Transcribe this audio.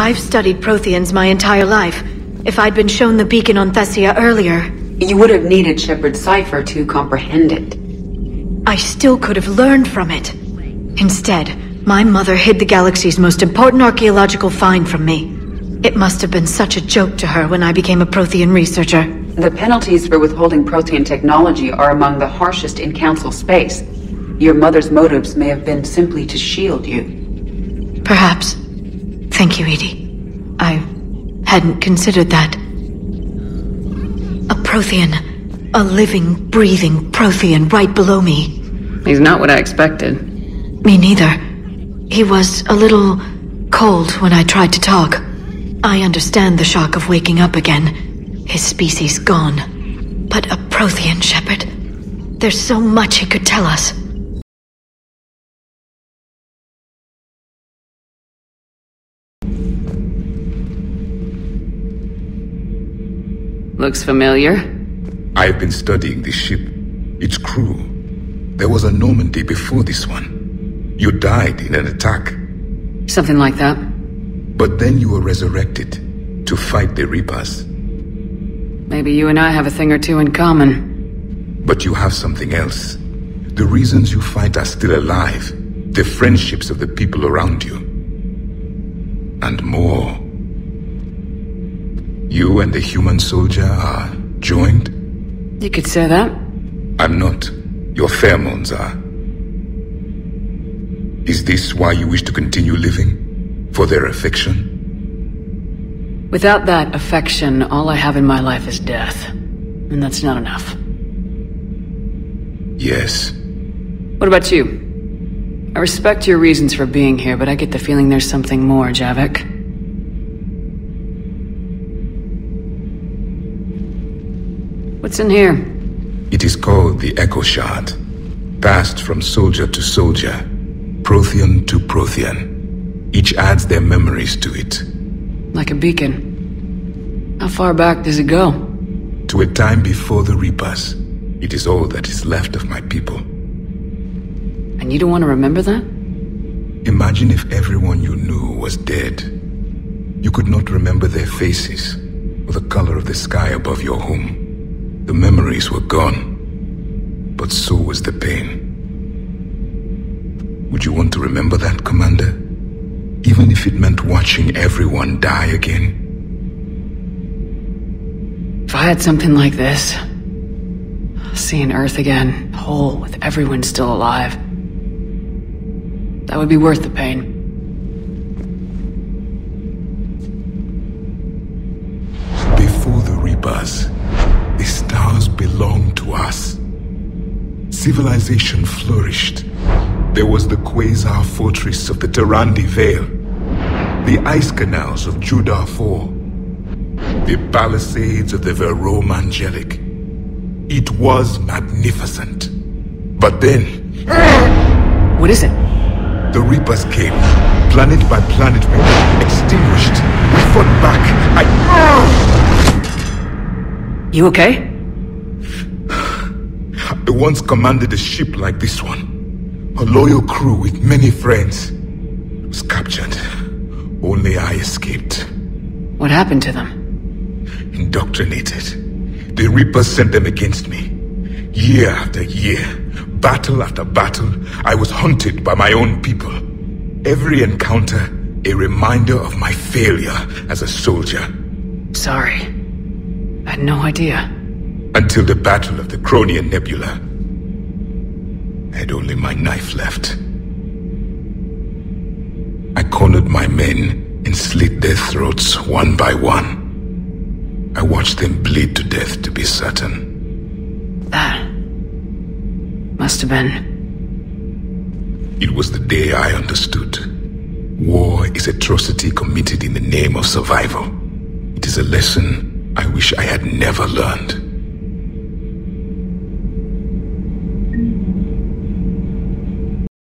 I've studied Protheans my entire life. If I'd been shown the beacon on Thessia earlier... You would have needed Shepard's cipher to comprehend it. I still could have learned from it. Instead, my mother hid the galaxy's most important archaeological find from me. It must have been such a joke to her when I became a Prothean researcher. The penalties for withholding Prothean technology are among the harshest in Council space. Your mother's motives may have been simply to shield you. Perhaps. Thank you, EDI. I hadn't considered that. A Prothean. A living, breathing Prothean right below me. He's not what I expected. Me neither. He was a little cold when I tried to talk. I understand the shock of waking up again. His species gone. But a Prothean Shepard. There's so much he could tell us. Looks familiar. I've been studying this ship. Its crew. There was a Normandy before this one. You died in an attack. Something like that. But then you were resurrected to fight the Reapers. Maybe you and I have a thing or two in common. But you have something else. The reasons you fight are still alive. The friendships of the people around you. And more. You and the human soldier are joined? You could say that. I'm not. Your pheromones are. Is this why you wish to continue living? For their affection? Without that affection, all I have in my life is death. And that's not enough. Yes. What about you? I respect your reasons for being here, but I get the feeling there's something more, Javik. What's in here? It is called the Echo Shard. Passed from soldier to soldier, Prothean to Prothean. Each adds their memories to it. Like a beacon. How far back does it go? To a time before the Reapers. It is all that is left of my people. And you don't want to remember that? Imagine if everyone you knew was dead. You could not remember their faces, or the color of the sky above your home. The memories were gone, but so was the pain. Would you want to remember that, Commander? Even if it meant watching everyone die again? If I had something like this, seeing Earth again, whole, with everyone still alive, that would be worth the pain. Before the Reapers, us. Civilization flourished. There was the Quasar Fortress of the Terandi Vale, the ice canals of Judar 4, the palisades of the Verome Angelic. It was magnificent. But then... What is it? The Reapers came. Planet by planet, we were extinguished. We fought back. I... You okay? I once commanded a ship like this one. A loyal crew with many friends was captured. Only I escaped. What happened to them? Indoctrinated. The Reapers sent them against me. Year after year, battle after battle, I was hunted by my own people. Every encounter, a reminder of my failure as a soldier. Sorry. I had no idea. Until the Battle of the Cronian Nebula. I had only my knife left. I cornered my men and slit their throats one by one. I watched them bleed to death to be certain. That must have been... It was the day I understood. War is atrocity committed in the name of survival. It is a lesson I wish I had never learned.